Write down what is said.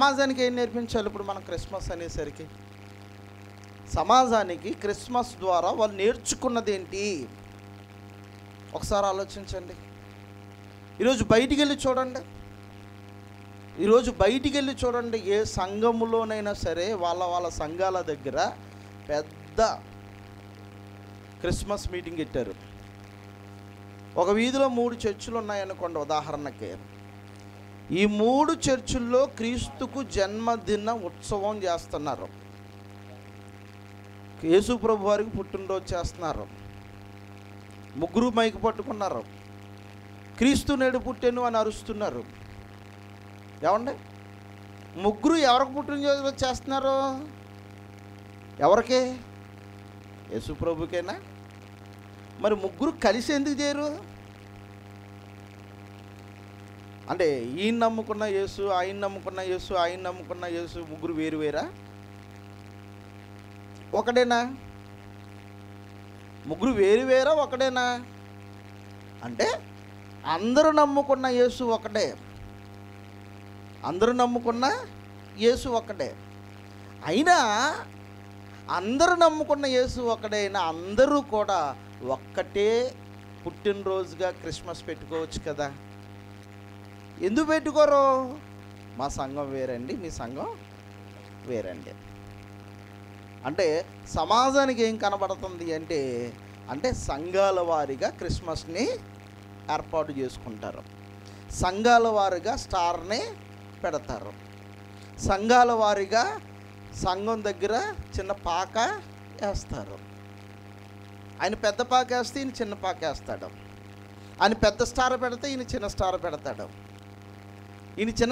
సమాజానికి ఏం నేర్పించాలి ఇప్పుడు మనం క్రిస్మస్ అనేసరికి? సమాజానికి క్రిస్మస్ ద్వారా వాళ్ళు నేర్చుకున్నది ఏంటి? ఒకసారి ఆలోచించండి. ఈరోజు బయటికి వెళ్ళి చూడండి. ఈరోజు బయటికి వెళ్ళి చూడండి ఏ సంఘములోనైనా సరే వాళ్ళ వాళ్ళ సంఘాల దగ్గర పెద్ద క్రిస్మస్ మీటింగ్ పెట్టారు. ఒక వీధిలో మూడు చర్చిలు ఉన్నాయనుకోండి ఉదాహరణకి. ఈ మూడు చర్చిల్లో క్రీస్తుకు జన్మదిన ఉత్సవం చేస్తున్నారు. యేసు ప్రభు వారికి పుట్టినరోజు చేస్తున్నారు. ముగ్గురు మైకు పట్టుకున్నారు. క్రీస్తు నేడు పుట్టెను అని అరుస్తున్నారు. ఏమండి? ముగ్గురు ఎవరికి పుట్టినరోజు చేస్తున్నారు? ఎవరికి? యేసు ప్రభుకేనా? మరి ముగ్గురు కలిసి ఎందుకు చేయరు? అంటే ఈయన నమ్ముకున్న యేసు ఆయన నమ్ముకున్న యేసు ఆయన నమ్ముకున్న యేసు ముగ్గురు వేరు వేరా? ఒకడేనా ముగ్గురు వేరు వేరా ఒకడేనా అంటే అందరూ నమ్ముకున్న యేసు ఒకటే. అందరూ నమ్ముకున్న యేసు ఒకటే. అయినా అందరూ నమ్ముకున్న యేసు ఒకడే అయినా అందరూ కూడా ఒక్కటే పుట్టినరోజుగా క్రిస్మస్ పెట్టుకోవచ్చు కదా. ఎందుకు పెట్టుకోరు? మా సంఘం వేరండి మీ సంఘం వేరండి. అంటే సమాజానికి ఏం కనబడుతుంది అంటే అంటే సంఘాల వారిగా క్రిస్మస్ని ఏర్పాటు చేసుకుంటారు. సంఘాల వారిగా స్టార్ని పెడతారు. సంఘాల వారిగా సంఘం దగ్గర చిన్న పాక వేస్తారు. ఆయన పెద్ద పాక వేస్తే ఈయన చిన్న పాక వేస్తాడు. ఆయన పెద్ద స్టార్ పెడితే ఈయన చిన్న స్టార్ పెడతాడు. ఈయన చిన్న